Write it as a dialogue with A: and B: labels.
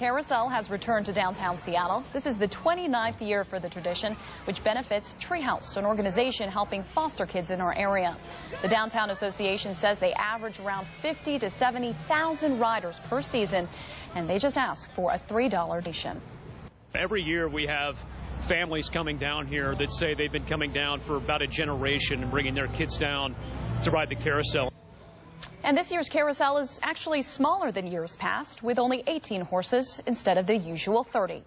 A: Carousel has returned to downtown Seattle. This is the 29th year for the tradition, which benefits Treehouse, an organization helping foster kids in our area. The Downtown Association says they average around 50 to 70,000 riders per season, and they just ask for a $3 donation.
B: Every year we have families coming down here that say they've been coming down for about a generation and bringing their kids down to ride the carousel.
A: And this year's carousel is actually smaller than years past, with only 18 horses instead of the usual 30.